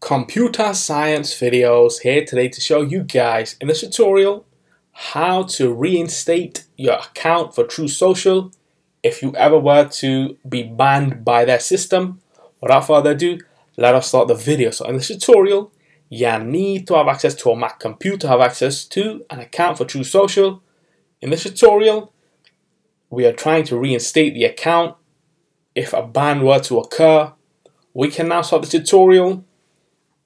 Computer science videos here today to show you guys in this tutorial how to reinstate your account for Truth Social if you ever were to be banned by their system. Without further ado, let us start the video. So in this tutorial, you need to have access to a Mac computer, have access to an account for Truth Social. In this tutorial, we are trying to reinstate the account if a ban were to occur. We can now start the tutorial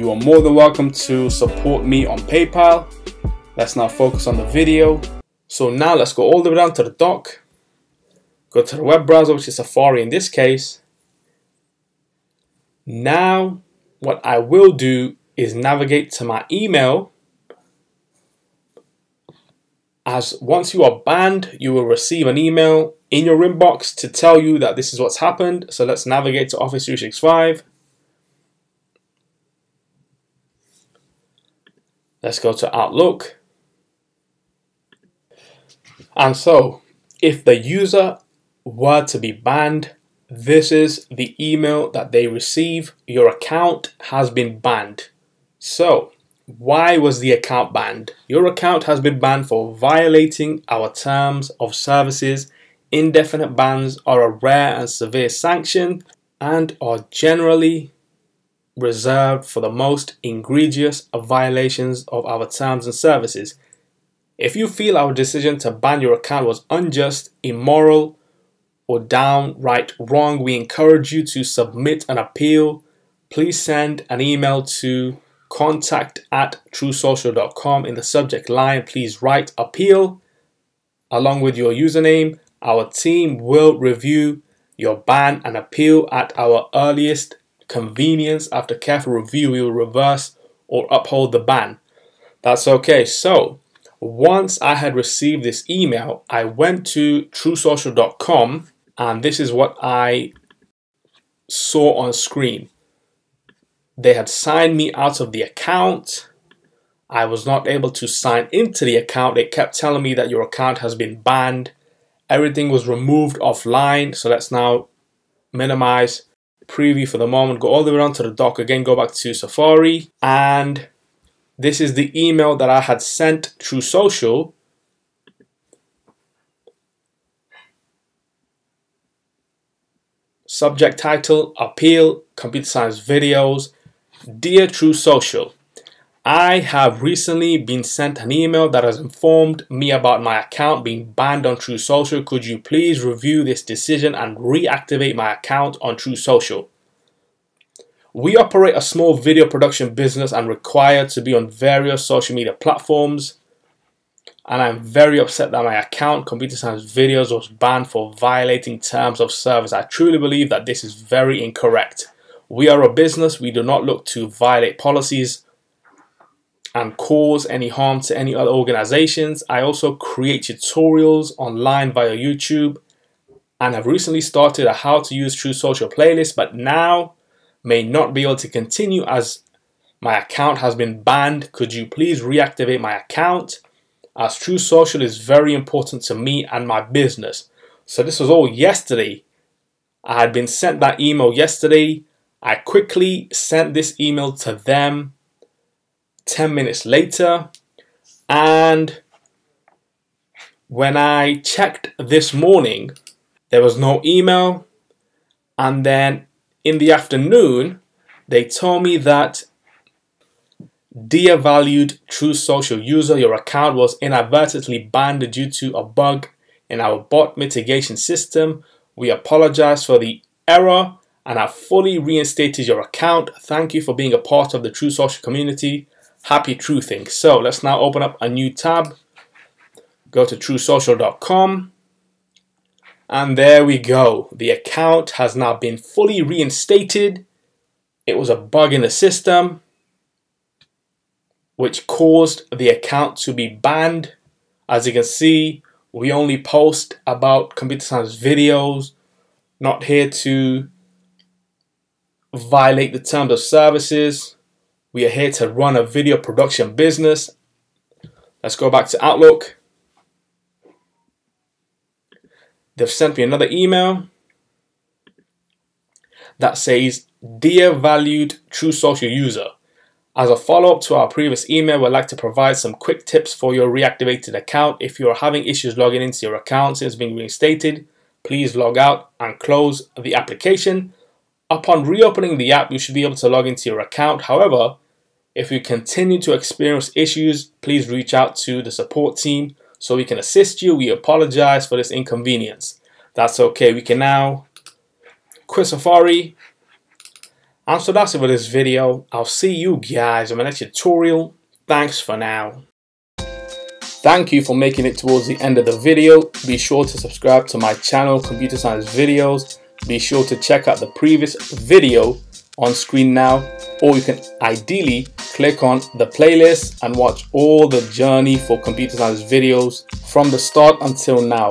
you are more than welcome to support me on PayPal. Let's now focus on the video. So now let's go all the way down to the dock. Go to the web browser, which is Safari in this case. Now, what I will do is navigate to my email. As once you are banned, you will receive an email in your inbox to tell you that this is what's happened. So let's navigate to Office 365. Let's go to Outlook. And so, if the user were to be banned, this is the email that they receive. Your account has been banned. So, why was the account banned? Your account has been banned for violating our terms of services. Indefinite bans are a rare and severe sanction and are generally reserved for the most egregious violations of our terms and services. If you feel our decision to ban your account was unjust, immoral, or downright wrong, we encourage you to submit an appeal. Please send an email to contact at truthsocial.com. In the subject line, please write appeal along with your username. Our team will review your ban and appeal at our earliest convenience, after careful review, we will reverse or uphold the ban. That's okay. So, once I had received this email, I went to truthsocial.com and this is what I saw on screen. They had signed me out of the account. I was not able to sign into the account. They kept telling me that your account has been banned. Everything was removed offline. So let's now minimize preview for the moment, go all the way down to the dock again, go back to Safari, and this is the email that I had sent through social. Subject title, appeal, computer science videos. Dear Truth Social, I have recently been sent an email that has informed me about my account being banned on Truth Social. Could you please review this decision and reactivate my account on Truth Social? We operate a small video production business and required to be on various social media platforms. And I'm very upset that my account, Computer Science Videos, was banned for violating terms of service. I truly believe that this is very incorrect. We are a business, we do not look to violate policies and cause any harm to any other organizations. I also create tutorials online via YouTube and have recently started a how to use Truth Social playlist, but now may not be able to continue as my account has been banned. Could you please reactivate my account? As Truth Social is very important to me and my business. So this was all yesterday. I had been sent that email yesterday. I quickly sent this email to them 10 minutes later. And when I checked this morning, there was no email. And then in the afternoon, they told me that Dear valued Truth Social user, your account was inadvertently banned due to a bug in our bot mitigation system. We apologize for the error and have fully reinstated your account. Thank you for being a part of the Truth Social community happy truthing. So let's now open up a new tab. Go to truthsocial.com. And there we go. The account has now been fully reinstated. It was a bug in the system. which caused the account to be banned. As you can see, we only post about computer science videos, not here to violate the terms of services. We are here to run a video production business. Let's go back to Outlook. They've sent me another email that says, Dear valued Truth Social user, as a follow up to our previous email, we'd like to provide some quick tips for your reactivated account. If you are having issues logging into your account since being reinstated, please log out and close the application. Upon reopening the app, you should be able to log into your account. However, if you continue to experience issues, please reach out to the support team so we can assist you. We apologize for this inconvenience. That's okay. We can now quit Safari. And so that's it for this video. I'll see you guys in my next tutorial. Thanks for now. Thank you for making it towards the end of the video. Be sure to subscribe to my channel, Computer Science Videos. Be sure to check out the previous video on screen now, or you can ideally click on the playlist and watch all the journey for computer science videos from the start until now.